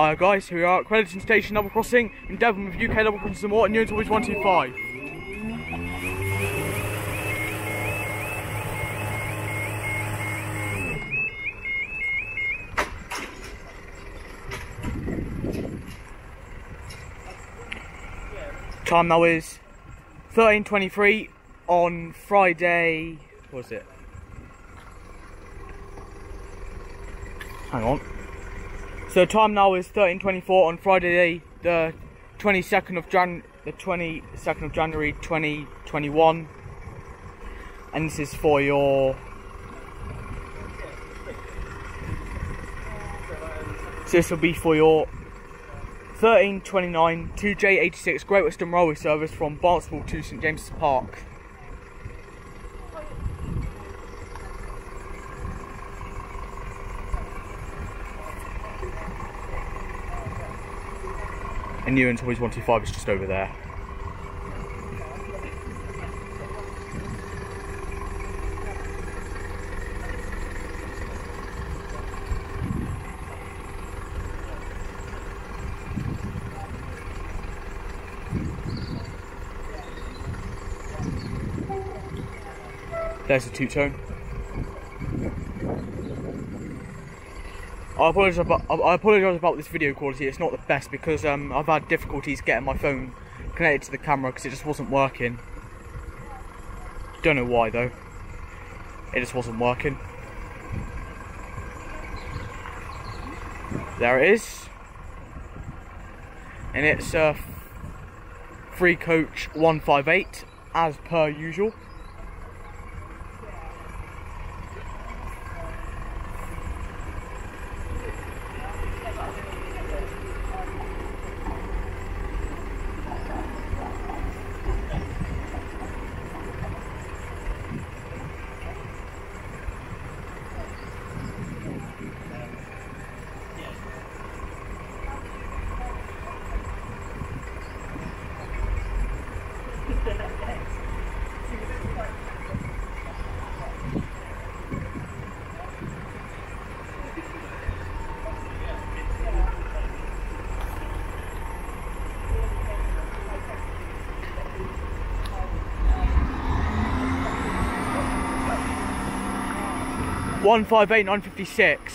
Hi guys, here we are at Crediton Station Level Crossing in Devon with UK Double Crossing some more and always 125. Time now is 13.23 on Friday, what was it? Hang on. So the time now is 13:24 on Friday, the 22nd of Jan, the 22nd of January 2021, and this is for your. So this will be for your 1329 2J86 Great Western Railway service from Barnstaple to St James's Park. And Newton's always 125 is just over there. There's a two-tone. I apologise about I apologise about this video quality. It's not the best because um, I've had difficulties getting my phone connected to the camera because it just wasn't working. Don't know why though. It just wasn't working. There it is, and it's a free coach 158 as per usual. One five eight nine fifty six.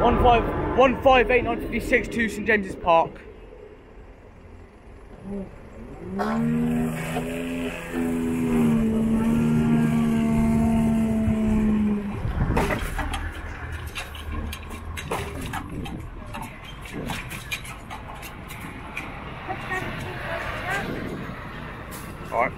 One five one five eight nine fifty six to St James's Park. Um, Alright.